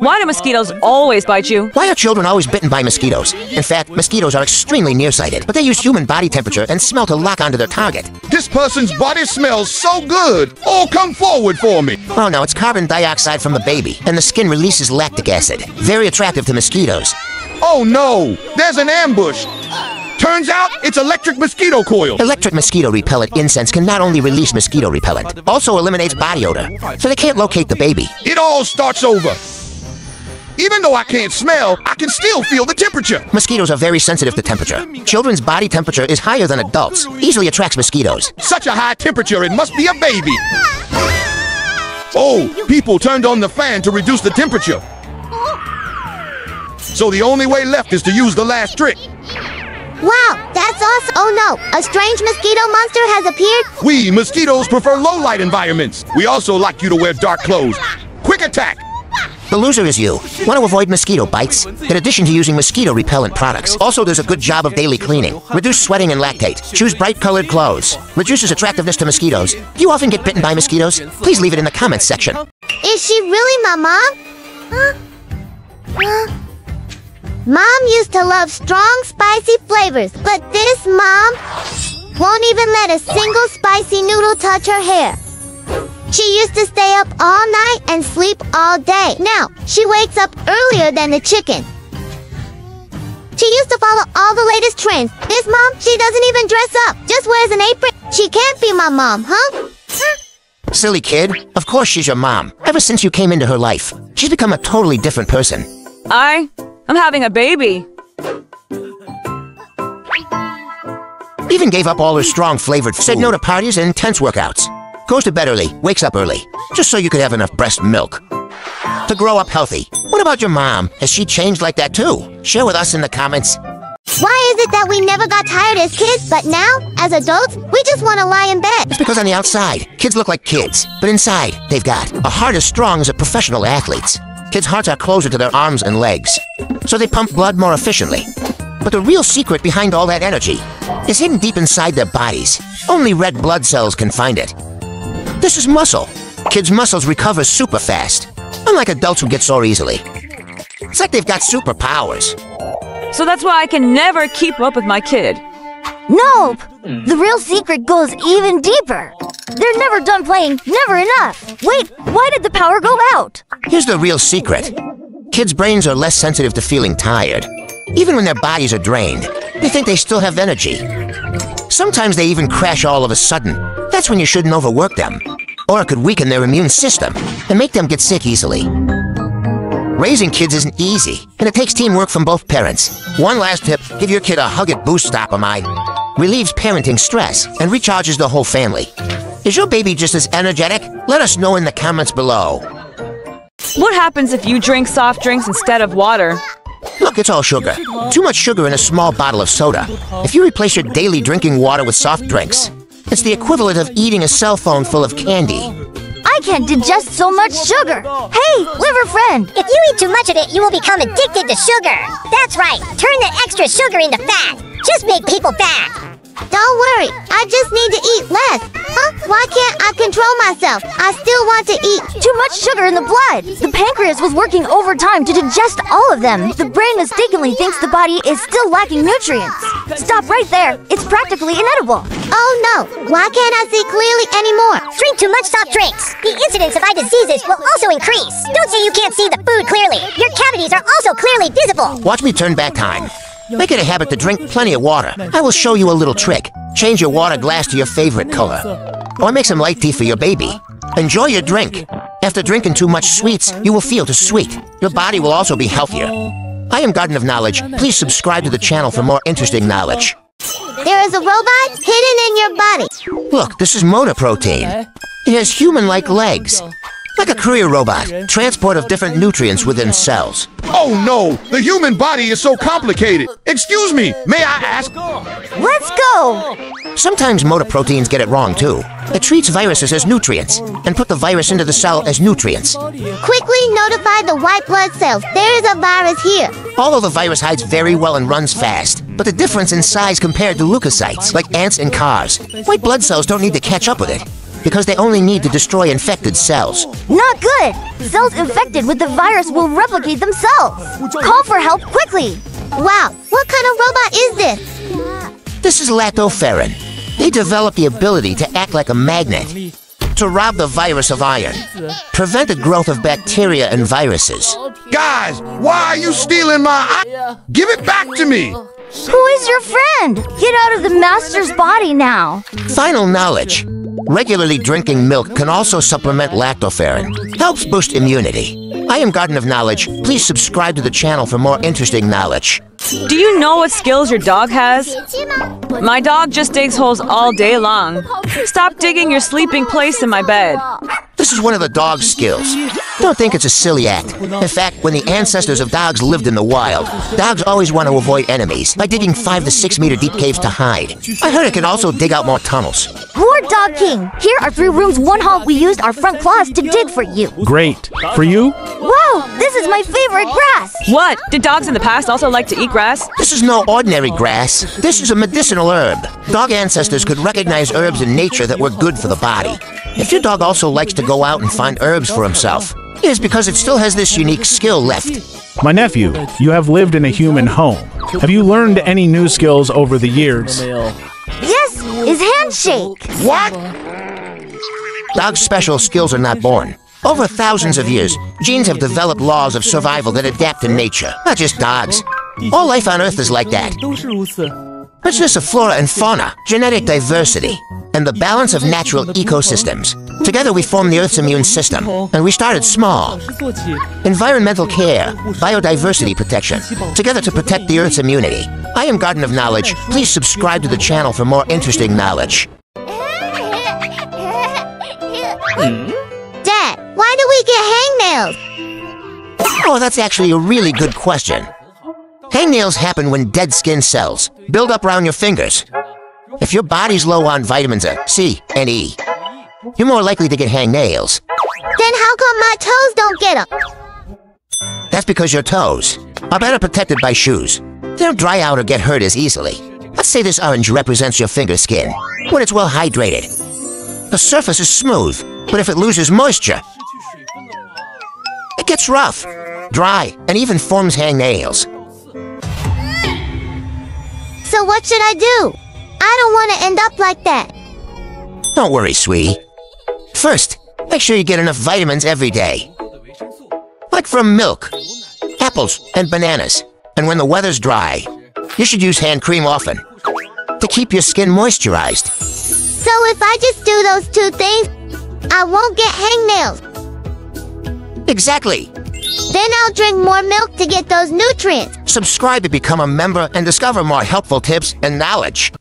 Why do mosquitoes always bite you? Why are children always bitten by mosquitoes? In fact, mosquitoes are extremely nearsighted, but they use human body temperature and smell to lock onto their target. This person's body smells so good. Oh, come forward for me. Oh no, it's carbon dioxide from the baby, and the skin releases lactic acid. Very attractive to mosquitoes. Oh no, there's an ambush. Turns out it's electric mosquito coil. Electric mosquito repellent incense can not only release mosquito repellent, also eliminates body odor, so they can't locate the baby. It all starts over. Even though I can't smell, I can still feel the temperature. Mosquitoes are very sensitive to temperature. Children's body temperature is higher than adults, easily attracts mosquitoes. Such a high temperature, it must be a baby. Oh, people turned on the fan to reduce the temperature. So the only way left is to use the last trick. Wow, that's awesome. Oh no, a strange mosquito monster has appeared? We mosquitoes prefer low light environments. We also like you to wear dark clothes. Quick attack! The loser is you. Want to avoid mosquito bites? In addition to using mosquito repellent products, also there's a good job of daily cleaning. Reduce sweating and lactate. Choose bright colored clothes. Reduces attractiveness to mosquitoes. Do you often get bitten by mosquitoes? Please leave it in the comments section. Is she really my mom? Huh? Huh? Mom used to love strong, spicy flavors, but this mom won't even let a single spicy noodle touch her hair. She used to stay up all night and sleep all day. Now, she wakes up earlier than the chicken. She used to follow all the latest trends. This mom, she doesn't even dress up, just wears an apron. She can't be my mom, huh? Silly kid. Of course she's your mom. Ever since you came into her life, she's become a totally different person. I... I'm having a baby. Even gave up all her strong flavored food. Said no to parties and intense workouts. Goes to bed early, wakes up early, just so you could have enough breast milk. To grow up healthy. What about your mom? Has she changed like that too? Share with us in the comments. Why is it that we never got tired as kids, but now, as adults, we just want to lie in bed? It's because on the outside, kids look like kids, but inside, they've got a heart as strong as a professional athlete's. Kids' hearts are closer to their arms and legs, so they pump blood more efficiently. But the real secret behind all that energy is hidden deep inside their bodies. Only red blood cells can find it. This is muscle. Kids' muscles recover super fast, unlike adults who get sore easily. It's like they've got superpowers. So that's why I can never keep up with my kid. Nope! The real secret goes even deeper. They're never done playing, never enough. Wait, why did the power go out? Here's the real secret. Kids' brains are less sensitive to feeling tired. Even when their bodies are drained, they think they still have energy. Sometimes they even crash all of a sudden. That's when you shouldn't overwork them. Or it could weaken their immune system and make them get sick easily. Raising kids isn't easy, and it takes teamwork from both parents. One last tip, give your kid a Hug It boosts dopamine. Relieves parenting stress and recharges the whole family. Is your baby just as energetic? Let us know in the comments below. What happens if you drink soft drinks instead of water? Look, it's all sugar. Too much sugar in a small bottle of soda. If you replace your daily drinking water with soft drinks, it's the equivalent of eating a cell phone full of candy. I can't digest so much sugar. Hey, liver friend! If you eat too much of it, you will become addicted to sugar. That's right. Turn that extra sugar into fat. Just make people fat. Don't worry, I just need to eat less. Huh? Why can't I control myself? I still want to eat. Too much sugar in the blood. The pancreas was working overtime to digest all of them. The brain mistakenly thinks the body is still lacking nutrients. Stop right there. It's practically inedible. Oh no, why can't I see clearly anymore? Drink too much soft drinks. The incidence of eye diseases will also increase. Don't say you can't see the food clearly. Your cavities are also clearly visible. Watch me turn back time. Make it a habit to drink plenty of water. I will show you a little trick. Change your water glass to your favorite color. Or make some light tea for your baby. Enjoy your drink. After drinking too much sweets, you will feel too sweet. Your body will also be healthier. I am Garden of Knowledge. Please subscribe to the channel for more interesting knowledge. There is a robot hidden in your body. Look, this is motor protein. It has human-like legs. Like a courier robot, transport of different nutrients within cells. Oh no, the human body is so complicated. Excuse me, may I ask? Let's go! Sometimes motor proteins get it wrong too. It treats viruses as nutrients and put the virus into the cell as nutrients. Quickly notify the white blood cells. There is a virus here. Although the virus hides very well and runs fast, but the difference in size compared to leukocytes, like ants and cars, white blood cells don't need to catch up with it. Because they only need to destroy infected cells. Not good! Cells infected with the virus will replicate themselves. Call for help quickly! Wow, what kind of robot is this? This is lactoferrin. They develop the ability to act like a magnet, to rob the virus of iron, prevent the growth of bacteria and viruses. Guys, why are you stealing my eye? Give it back to me! Who is your friend? Get out of the master's body now. Final knowledge. Regularly drinking milk can also supplement lactoferrin. Helps boost immunity. I am Garden of Knowledge. Please subscribe to the channel for more interesting knowledge. Do you know what skills your dog has? My dog just digs holes all day long. Stop digging your sleeping place in my bed. This is one of the dog's skills. Don't think it's a silly act. In fact, when the ancestors of dogs lived in the wild, dogs always want to avoid enemies by digging five to six meter deep caves to hide. I heard it can also dig out more tunnels. More Dog King! Here are three rooms, one hall. We used our front claws to dig for you. Great. For you? Wow, this is my favorite grass! What? Did dogs in the past also like to eat grass? This is no ordinary grass. This is a medicinal herb. Dog ancestors could recognize herbs in nature that were good for the body. If your dog also likes to go out and find herbs for himself, it is because it still has this unique skill left. My nephew, you have lived in a human home. Have you learned any new skills over the years? Yes, his handshake! What? Dogs' special skills are not born. Over thousands of years, genes have developed laws of survival that adapt to nature, not just dogs. All life on Earth is like that. Richness of flora and fauna, genetic diversity, and the balance of natural ecosystems. Together we form the Earth's immune system, and we started small. Environmental care, biodiversity protection, together to protect the Earth's immunity. I am Garden of Knowledge. Please subscribe to the channel for more interesting knowledge. Dad, why do we get hangnails? Oh, that's actually a really good question. Hangnails happen when dead skin cells build up around your fingers. If your body's low on vitamins uh, C and E, you're more likely to get hangnails. Then how come my toes don't get them? That's because your toes are better protected by shoes. They don't dry out or get hurt as easily. Let's say this orange represents your finger skin when it's well hydrated. The surface is smooth, but if it loses moisture, it gets rough, dry, and even forms hangnails. So what should I do? I don't want to end up like that. Don't worry, sweetie. First, make sure you get enough vitamins every day. Like from milk, apples, and bananas. And when the weather's dry, you should use hand cream often to keep your skin moisturized. So if I just do those two things, I won't get hangnails. Exactly. Then I'll drink more milk to get those nutrients. Subscribe to become a member and discover more helpful tips and knowledge.